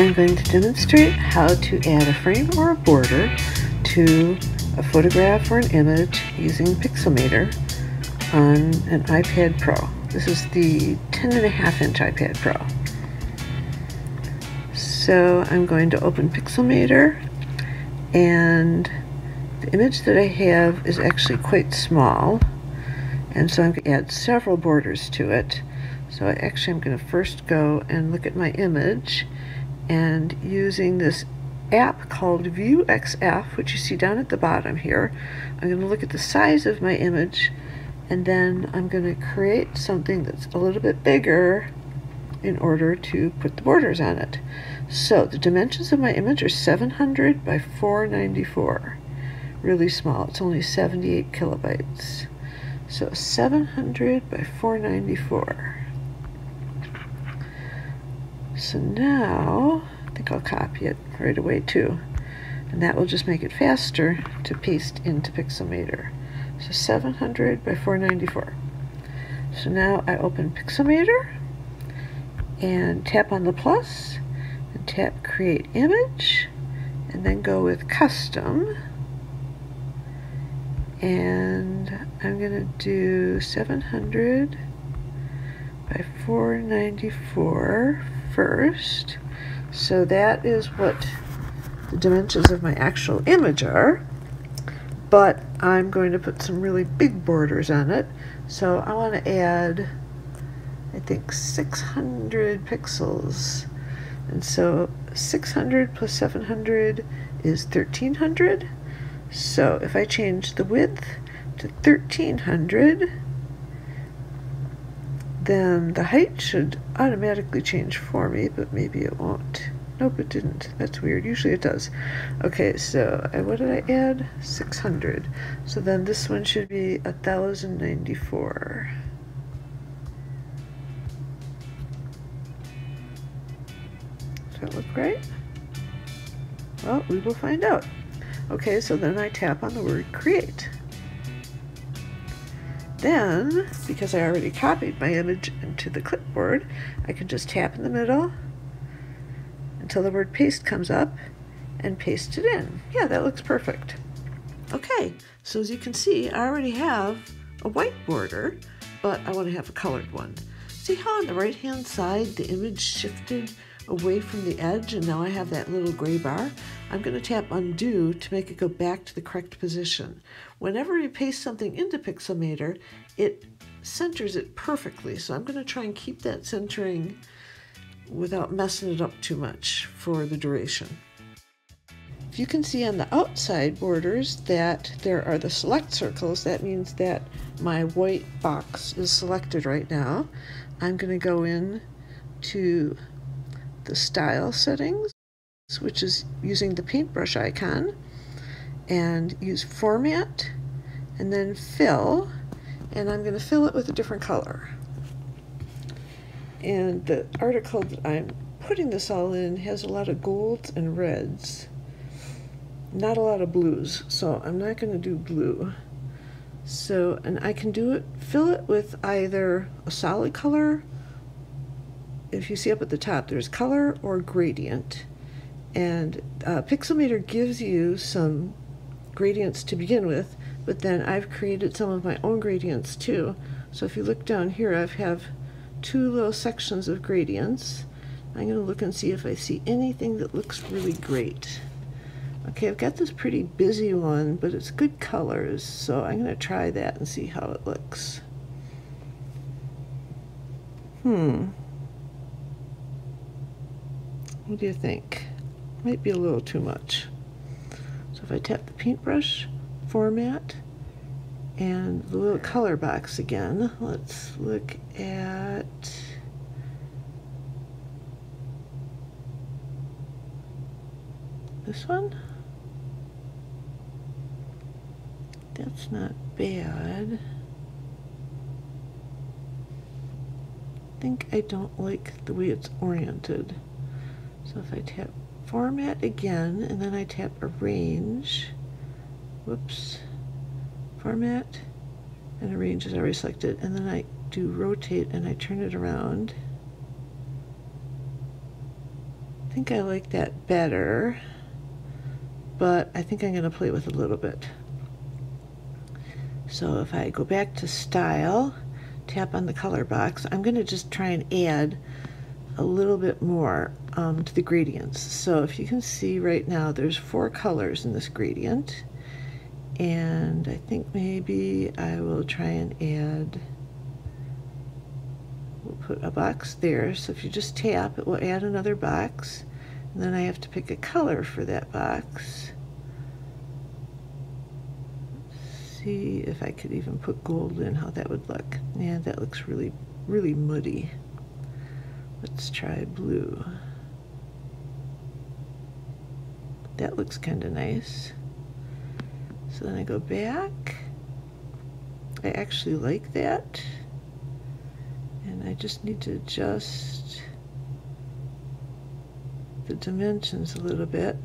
I'm going to demonstrate how to add a frame or a border to a photograph or an image using Pixelmator on an iPad Pro. This is the 10 and a half inch iPad Pro. So I'm going to open Pixelmator and the image that I have is actually quite small and so I'm going to add several borders to it. So actually I'm going to first go and look at my image and using this app called ViewExif, which you see down at the bottom here, I'm going to look at the size of my image and then I'm going to create something that's a little bit bigger in order to put the borders on it. So the dimensions of my image are 700 by 494. Really small. It's only 78 kilobytes. So 700 by 494. So now, I think I'll copy it right away too. And that will just make it faster to paste into Pixelmator. So 700 by 494. So now I open Pixelmator and tap on the plus and tap create image and then go with custom and I'm gonna do 700 by 494 first. So that is what the dimensions of my actual image are. But I'm going to put some really big borders on it. So I want to add, I think, 600 pixels. And so 600 plus 700 is 1300. So if I change the width to 1300, then the height should automatically change for me, but maybe it won't. Nope, it didn't. That's weird. Usually it does. Okay, so uh, what did I add? 600. So then this one should be 1094. Does that look right? Well, we will find out. Okay, so then I tap on the word create. Then, because I already copied my image into the clipboard, I can just tap in the middle until the word paste comes up and paste it in. Yeah, that looks perfect. Okay, so as you can see, I already have a white border, but I want to have a colored one. See how on the right hand side the image shifted away from the edge and now I have that little gray bar. I'm going to tap undo to make it go back to the correct position. Whenever you paste something into Pixelmator, it centers it perfectly. So I'm going to try and keep that centering without messing it up too much for the duration. If you can see on the outside borders that there are the select circles, that means that my white box is selected right now. I'm going to go in to the style settings, which is using the paintbrush icon, and use format and then fill, and I'm going to fill it with a different color. And the article that I'm putting this all in has a lot of golds and reds, not a lot of blues, so I'm not going to do blue. So, and I can do it, fill it with either a solid color if you see up at the top, there's color or gradient. And uh, Pixelmator gives you some gradients to begin with, but then I've created some of my own gradients too. So if you look down here, I have two little sections of gradients. I'm going to look and see if I see anything that looks really great. Okay, I've got this pretty busy one, but it's good colors, so I'm going to try that and see how it looks. Hmm. What do you think? Might be a little too much. So if I tap the paintbrush format and the little color box again, let's look at this one. That's not bad. I think I don't like the way it's oriented. So if I tap format again and then I tap arrange, whoops, format. And arrange is already selected. And then I do rotate and I turn it around. I think I like that better, but I think I'm going to play with a little bit. So if I go back to style, tap on the color box, I'm going to just try and add a little bit more um, to the gradients. So if you can see right now, there's four colors in this gradient. And I think maybe I will try and add, we'll put a box there. So if you just tap, it will add another box. And then I have to pick a color for that box. see if I could even put gold in, how that would look. Yeah, that looks really, really muddy. Let's try blue. That looks kind of nice. So then I go back. I actually like that. And I just need to adjust the dimensions a little bit.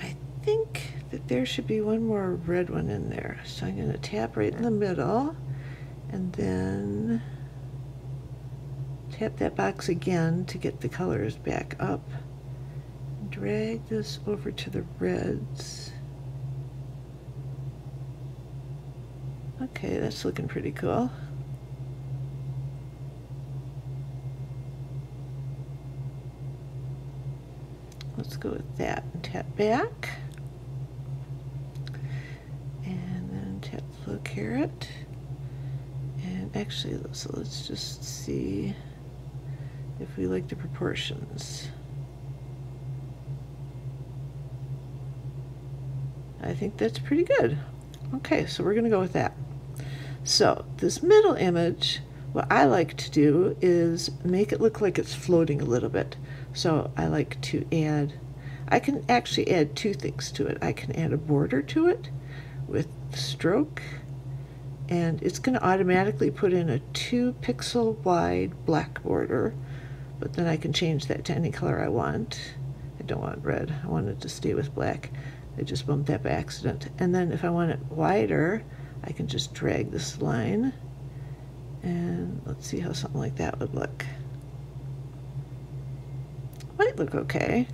I think that there should be one more red one in there. So I'm going to tap right in the middle and then tap that box again to get the colors back up. Drag this over to the reds. Okay, that's looking pretty cool. Let's go with that and tap back. And then tap little caret. And actually, so let's just see if we like the proportions. I think that's pretty good. Okay, so we're going to go with that. So this middle image, what I like to do is make it look like it's floating a little bit. So I like to add, I can actually add two things to it. I can add a border to it with stroke and it's going to automatically put in a two pixel wide black border but then I can change that to any color I want I don't want red I want it to stay with black I just bumped that by accident. And then if I want it wider I can just drag this line. And let's see how something like that would look. Might look okay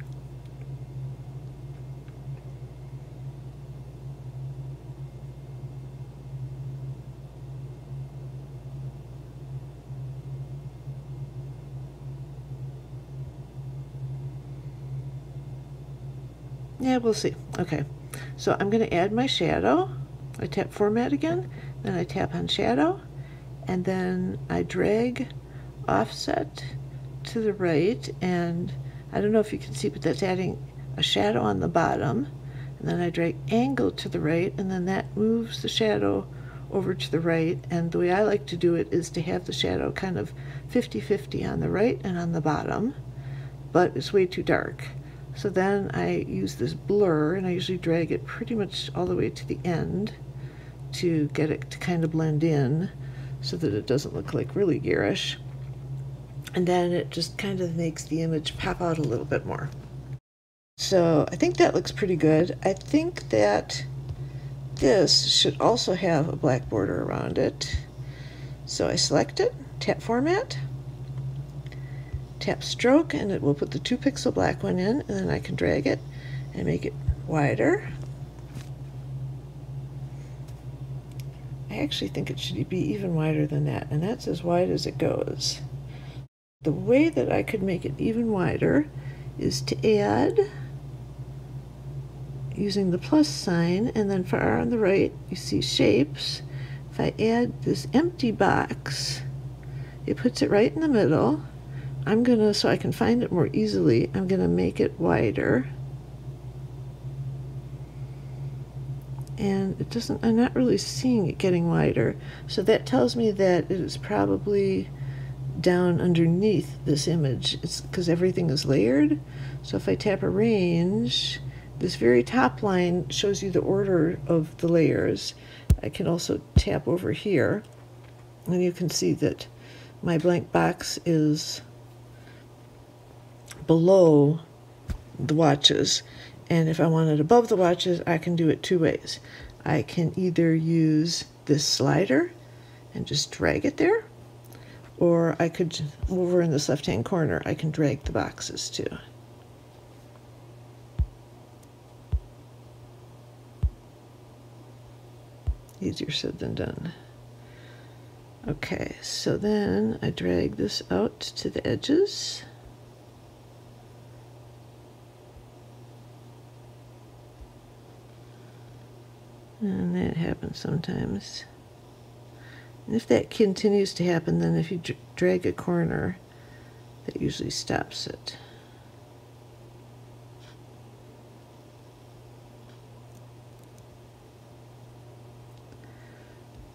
Yeah, we'll see. Okay, so I'm going to add my shadow. I tap Format again, then I tap on Shadow, and then I drag Offset to the right, and I don't know if you can see, but that's adding a shadow on the bottom, and then I drag Angle to the right, and then that moves the shadow over to the right, and the way I like to do it is to have the shadow kind of 50-50 on the right and on the bottom, but it's way too dark. So then I use this blur and I usually drag it pretty much all the way to the end to get it to kind of blend in so that it doesn't look like really garish. And then it just kind of makes the image pop out a little bit more. So I think that looks pretty good. I think that this should also have a black border around it. So I select it, tap Format, tap stroke and it will put the two pixel black one in and then I can drag it and make it wider. I actually think it should be even wider than that and that's as wide as it goes. The way that I could make it even wider is to add using the plus sign and then far on the right you see shapes. If I add this empty box it puts it right in the middle I'm gonna, so I can find it more easily, I'm gonna make it wider. And it doesn't, I'm not really seeing it getting wider. So that tells me that it is probably down underneath this image. It's because everything is layered. So if I tap arrange, this very top line shows you the order of the layers. I can also tap over here and you can see that my blank box is below the watches. And if I want it above the watches, I can do it two ways. I can either use this slider and just drag it there, or I could, over in this left-hand corner, I can drag the boxes too. Easier said than done. Okay, so then I drag this out to the edges. Happens sometimes. And if that continues to happen, then if you drag a corner, that usually stops it.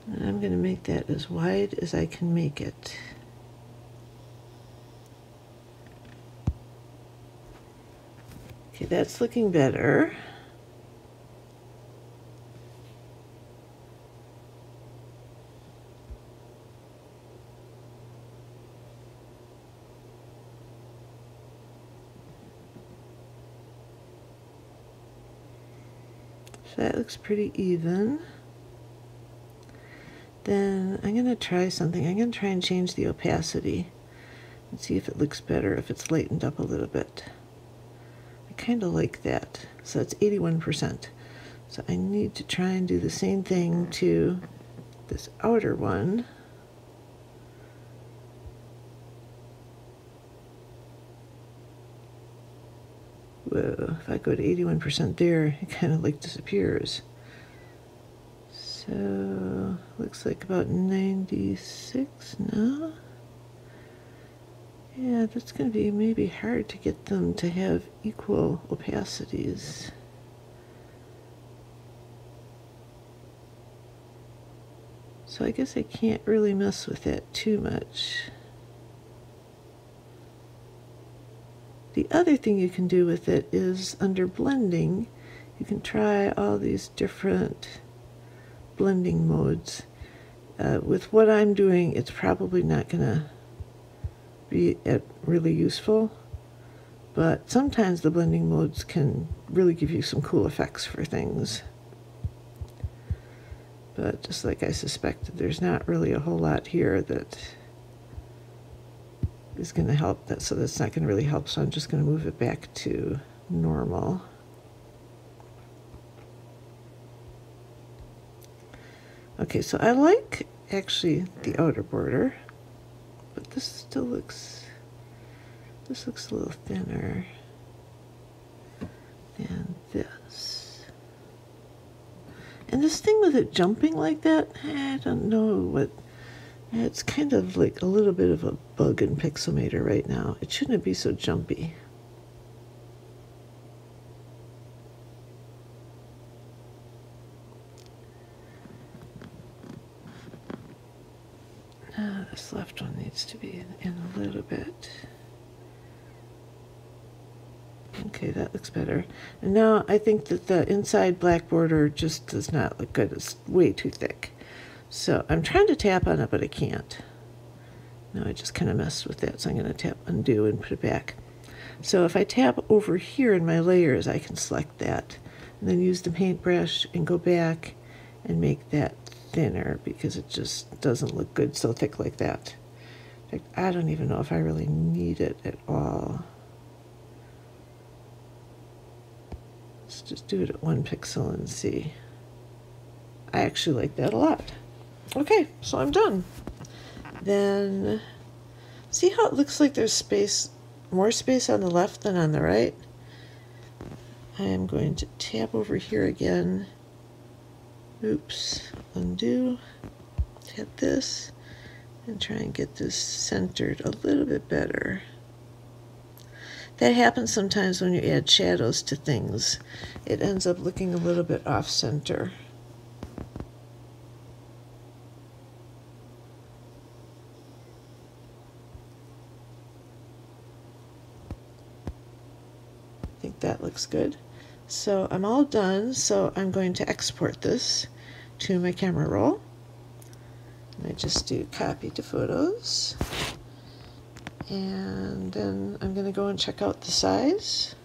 And I'm going to make that as wide as I can make it. Okay, that's looking better. So that looks pretty even. Then I'm going to try something. I'm going to try and change the opacity and see if it looks better, if it's lightened up a little bit. I kind of like that. So it's 81%. So I need to try and do the same thing to this outer one. Whoa, if I go to 81% there, it kind of like disappears. So, looks like about 96 now. Yeah, that's going to be maybe hard to get them to have equal opacities. So I guess I can't really mess with that too much. The other thing you can do with it is under blending, you can try all these different blending modes. Uh, with what I'm doing, it's probably not going to be really useful, but sometimes the blending modes can really give you some cool effects for things. But just like I suspected, there's not really a whole lot here that is going to help that so that's not going to really help so I'm just going to move it back to normal. Okay so I like actually the outer border but this still looks this looks a little thinner than this. And this thing with it jumping like that eh, I don't know what it's kind of like a little bit of a bug in Pixelmator right now. It shouldn't be so jumpy. Now this left one needs to be in a little bit. Okay, that looks better. And now I think that the inside black border just does not look good. It's way too thick. So I'm trying to tap on it, but I can't. Now I just kind of messed with that, so I'm going to tap undo and put it back. So if I tap over here in my layers, I can select that. And then use the paintbrush and go back and make that thinner because it just doesn't look good so thick like that. In fact, I don't even know if I really need it at all. Let's just do it at one pixel and see. I actually like that a lot. Okay, so I'm done. Then, see how it looks like there's space, more space on the left than on the right? I am going to tap over here again. Oops, undo, tap this, and try and get this centered a little bit better. That happens sometimes when you add shadows to things. It ends up looking a little bit off-center. that looks good. So I'm all done, so I'm going to export this to my camera roll. And I just do copy to photos. And then I'm going to go and check out the size.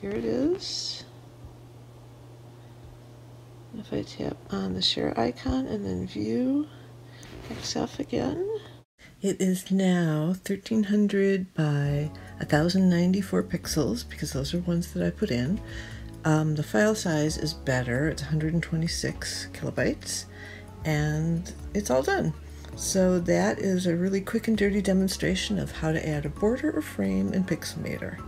Here it is. If I tap on the share icon and then view XF again, it is now 1300 by 1094 pixels because those are ones that I put in. Um, the file size is better, it's 126 kilobytes, and it's all done. So that is a really quick and dirty demonstration of how to add a border or frame in Pixelmator.